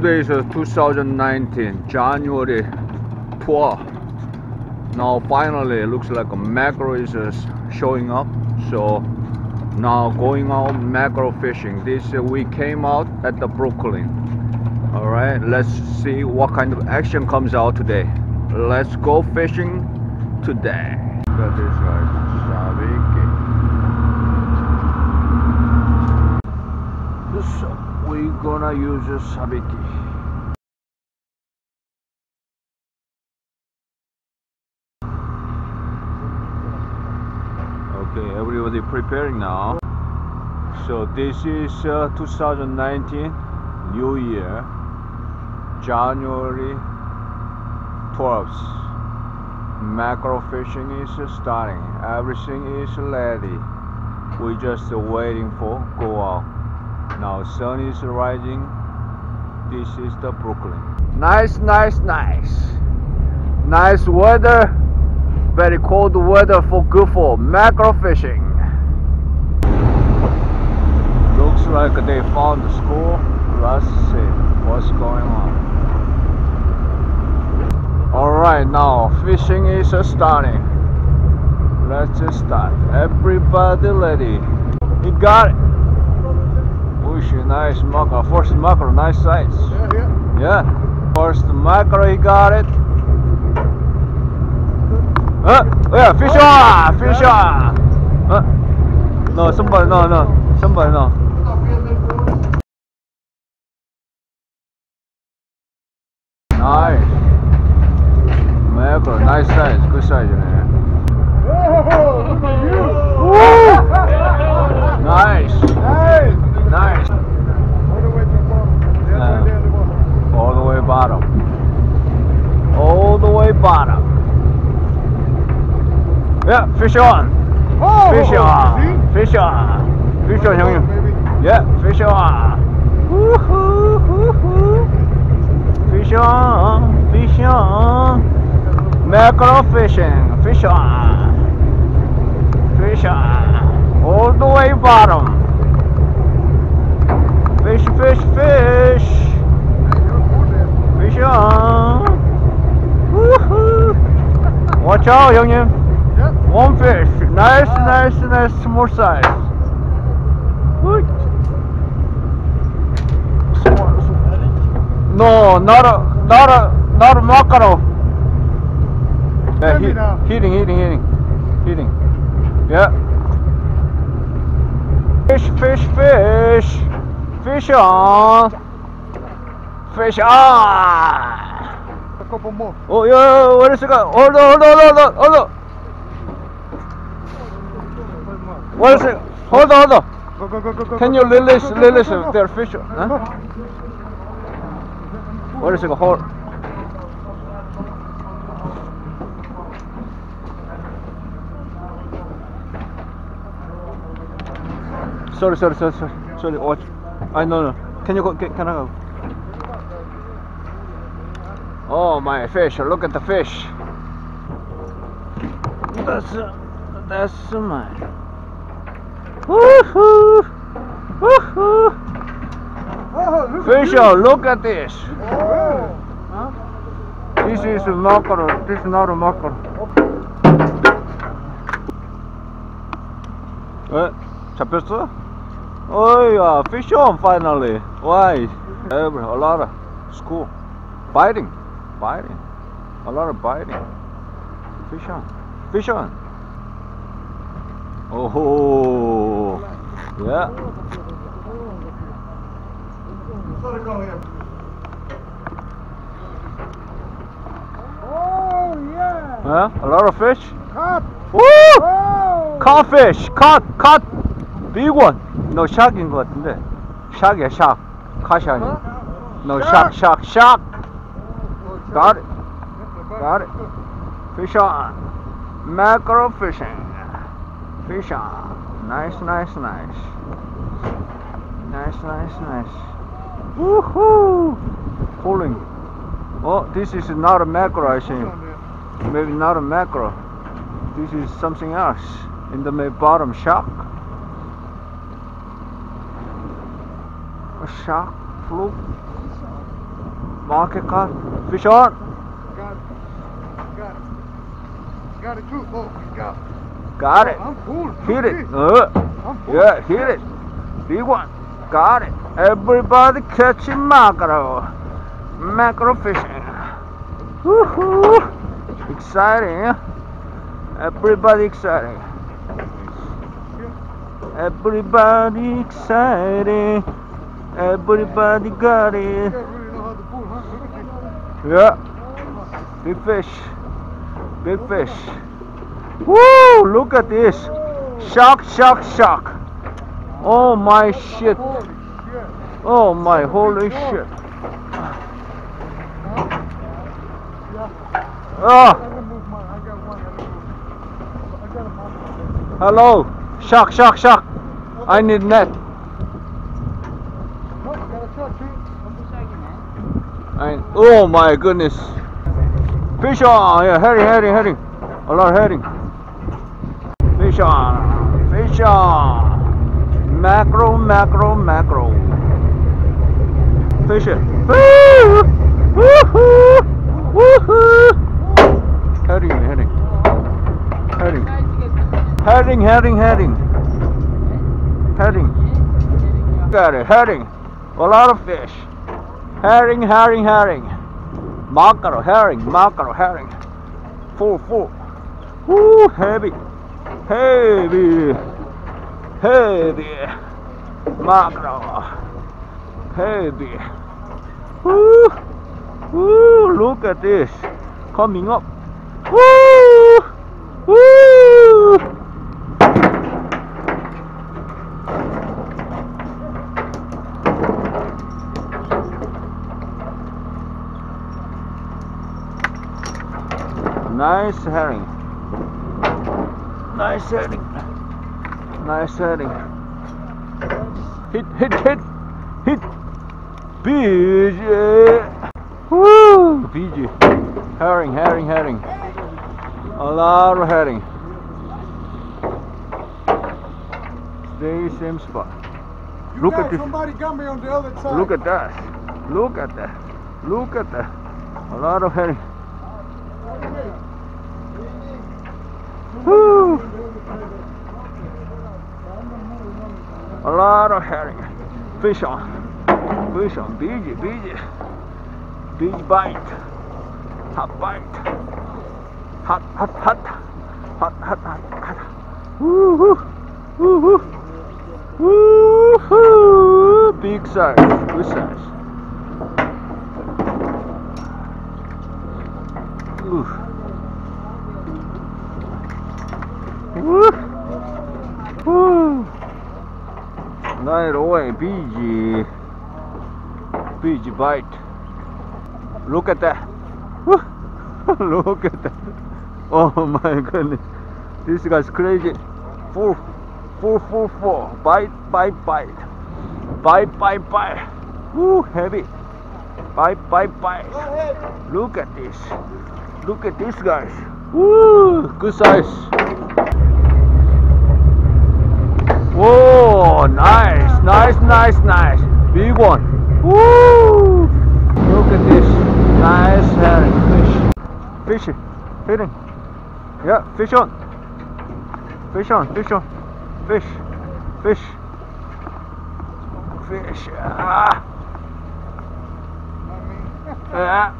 today is uh, 2019 January 12 now finally it looks like a mackerel is uh, showing up. So now going out mackerel fishing. This uh, we came out at the Brooklyn. All right let's see what kind of action comes out today. Let's go fishing today. Look at this Sabiki. this we gonna use a sabiki. Okay everybody preparing now. So this is uh, 2019 new year january 12th mackerel fishing is starting. Everything is ready. We just waiting for go out now sun is rising. This is the brooklyn. Nice nice nice. Nice weather. Very cold weather for good for mackerel fishing. Looks like they found the school. Let's see what's going on. Alright now fishing is starting. Let's start. Everybody ready. You got it Nice mackerel first mackerel nice size Yeah, yeah. yeah first mackerel he got it uh, yeah, fish on, fish on. Uh, no, somebody, no, no, somebody, no. Nice. Mackerel, nice size, good size, man. Oh, look at you. Woo! Nice, Hey. nice. All the way to the bottom. Yeah, Uh, right there at the bottom. All the way bottom. All the way bottom. Yeah, fish on. Oh, Fish on. see? Fish on. Fish on, 형님. Yeah, fish on. Woohoo, woohoo. Fish on, fish on. Mackerel fishing, fish on. Fish on. All the way bottom. Fish, fish, fish. Hey, you're good there. Fish on. Woohoo. Watch out, 형님. Yeah. One fish. Nice, nice, nice, small size. Small, small. No, not a, not a, not a mackerel. Yeah, Tell me hit, now. hitting, hitting, hitting, hitting. Yeah. Fish, fish, fish. Fish on. Fish on. Ah! A couple more. Oh, yeah, yeah, what is it? got? Hold on, hold on, hold on, hold on. What is it? Hold on, hold on. Go, go, go, go, go. Can you release, go, release their fish? Huh? What is it? Hold. Sorry, sorry, sorry, sorry, sorry. Watch. I no, no. Can you go? Can, can I go? Oh my fish! Look at the fish. That's uh, that's mine. Woohoo! Woohoo! Oh, look at Fish you. out, look at this. Oh. This is a mackerel. This is not a mackerel. 에? 잡혔어? 어이야, fish on finally. Why? Every, a lot of school. Biting. Biting. A lot of biting. Fish on. Fish on. Oh. Yeah. Sorry, go here. Oh, yeah. Huh? A lot of fish? Cut. Woo! Oh. Caught fish, caught, caught, big one. No shark인 것 같은데. 샤크야, 샤크. 카시 아니야. No shark, shark, shark. Got it, got it. Fish on. Mackerel fishing. Fish on. Nice, nice, nice. Nice, nice, nice. Woohoo! Pulling. Oh, this is not a mackerel, I think. Maybe not a mackerel. This is something else. In the bottom shark. A shark flew. Market caught. Fish on. Got it. Got it. Got it too. Oh, got it. Got it. I'm. Hit it. Uh, I'm yeah, hit it. Big one. Got it. Everybody catching mackerel. Mackerel fishing. Woohoo! Exciting. Everybody exciting. Everybody exciting. Everybody got it. guys really know how to pull, huh? Look at this. Yeah. Big fish. Big fish. Woo! Look at this. Shark, shark, shark. Oh my shit. Oh my holy shit. Oh, hello. Shark, shark, shark. I need net. Oh, got a shot too. I, oh my goodness. Fish on. Yeah, herring, herring, herring. A lot of herring. Fish on. Fish on. Mackerel, mackerel, mackerel. Fish it. Woo! Woohoo! Woohoo! Herring, herring. Herring. Herring, herring, herring. Herring. Got it, herring. A lot of fish. Herring, herring, herring. Mackerel, herring, mackerel, herring. Full, full. Woo, heavy. Heavy. Heavy. Mackerel. Heavy. Woo. Woo, look at this. Coming up. Woo. Woo. Nice herring. Nice herring. Nice herring. Hit, hit, hit, hit. BJ. Woo! BJ. Herring, herring, herring. A lot of herring. Stay same spot. You Look guys, at this. Somebody got me on the other side. Look at that. Look at that. Look at that. A lot of herring. A lot of herring. Fish on. Fish on. BJ, BJ. Big bite. Hot bite. Hot, hot, hot. Hot, hot, hot, hot. Woo hoo. Woo hoo. Woo hoo. Big size. Good size. Ooh. Woo. Woo. Night away, BG. BG bite. Look at that. Look at that. Oh my goodness. This guy's crazy. Full, full, full, full. Bite, bite, bite. Bite, bite, bite. Woo, heavy. Bite, bite, bite. Look at this. Look at this guys. Woo, good size. Whoa, nice, nice, nice, nice. Big one. Woo! Look at this. Nice herring fish. Fish. Hitting. Yeah, fish on. Fish on, fish on. Fish. Fish. Fish. Ah. Yeah.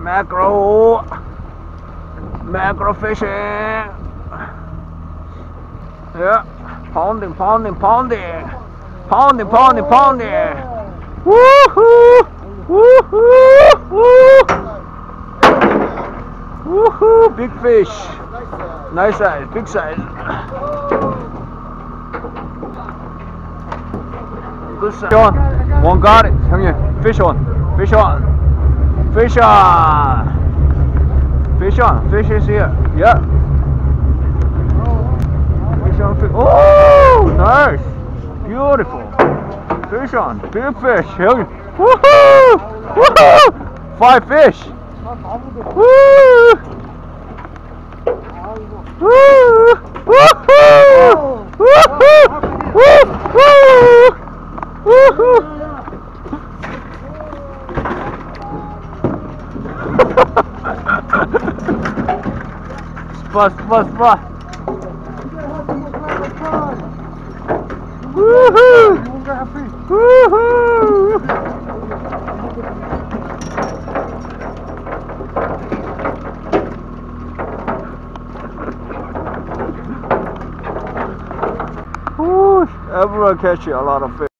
Mackerel. Mackerel fishing. Yeah. Pounding, pounding, pounding. Pounding, pounding, pounding. Woohoo! Woohoo! Woo! Woohoo! Big fish. Nice size, big size. Good size. on. One got it. 형님, fish on. Fish on. Fish on. Fish on. Fish is here. Yeah jump. Oh, nice. Beautiful. Fish on. Big fish. Woohoo! Woohoo! Five fish. Woo! Woo! Woohoo! Woohoo! Woohoo! Woohoo! Спас, спас, спас. Woohoo! Woohoo! Whoosh, everyone catch a lot of fish.